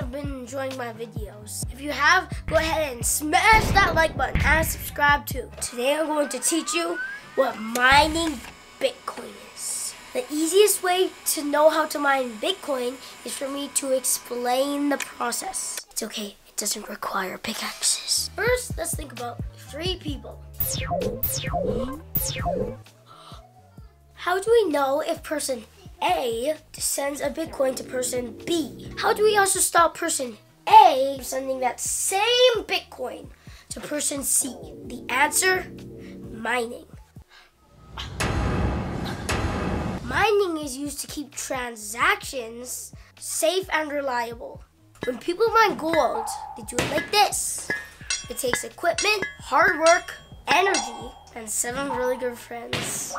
have been enjoying my videos. If you have, go ahead and smash that like button and subscribe too. Today I'm going to teach you what mining Bitcoin is. The easiest way to know how to mine Bitcoin is for me to explain the process. It's okay, it doesn't require pickaxes. First, let's think about three people. How do we know if person A sends a Bitcoin to person B? How do we also stop person A sending that same Bitcoin to person C? The answer, mining. Mining is used to keep transactions safe and reliable. When people mine gold, they do it like this. It takes equipment, hard work, energy, and seven really good friends.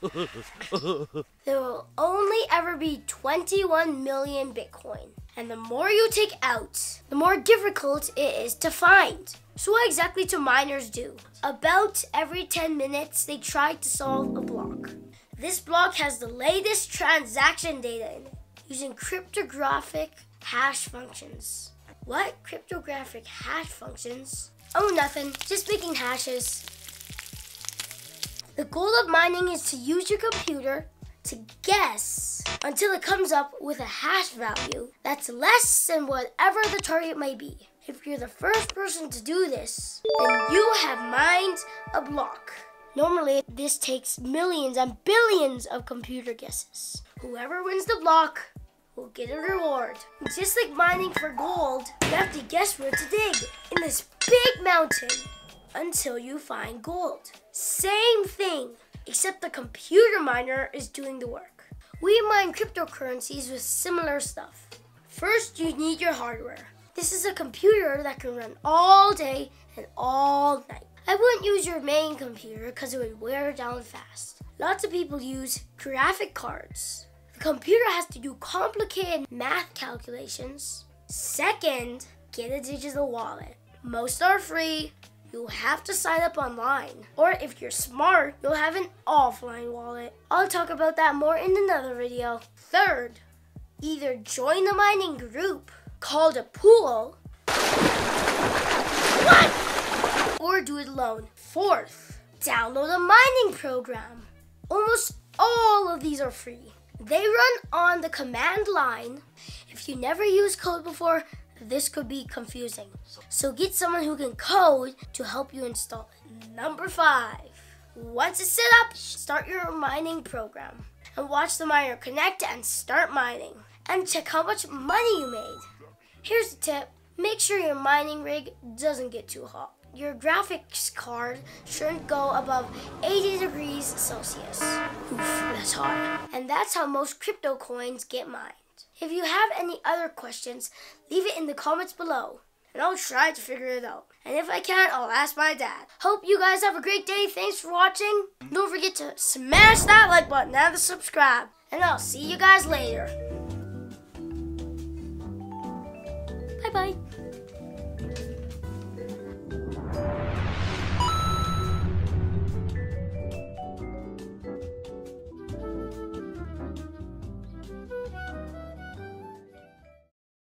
there will only ever be 21 million Bitcoin. And the more you take out, the more difficult it is to find. So what exactly do miners do? About every 10 minutes, they try to solve a block. This block has the latest transaction data in it, using cryptographic hash functions. What cryptographic hash functions? Oh, nothing, just making hashes. The goal of mining is to use your computer to guess until it comes up with a hash value that's less than whatever the target may be. If you're the first person to do this, then you have mined a block. Normally, this takes millions and billions of computer guesses. Whoever wins the block will get a reward. Just like mining for gold, you have to guess where to dig in this big mountain until you find gold. Same thing, except the computer miner is doing the work. We mine cryptocurrencies with similar stuff. First, you need your hardware. This is a computer that can run all day and all night. I wouldn't use your main computer because it would wear down fast. Lots of people use graphic cards. The computer has to do complicated math calculations. Second, get a digital wallet. Most are free, you'll have to sign up online. Or if you're smart, you'll have an offline wallet. I'll talk about that more in another video. Third, either join a mining group called a pool. What? Or do it alone. Fourth, download a mining program. Almost all of these are free. They run on the command line. If you never used code before, this could be confusing. So get someone who can code to help you install it. Number five, once it's set up, start your mining program and watch the miner connect and start mining and check how much money you made. Here's a tip, make sure your mining rig doesn't get too hot. Your graphics card shouldn't go above 80 degrees Celsius. Oof, that's hot. And that's how most crypto coins get mined. If you have any other questions, leave it in the comments below, and I'll try to figure it out. And if I can't, I'll ask my dad. Hope you guys have a great day. Thanks for watching. Don't forget to smash that like button and the subscribe. And I'll see you guys later. Bye-bye.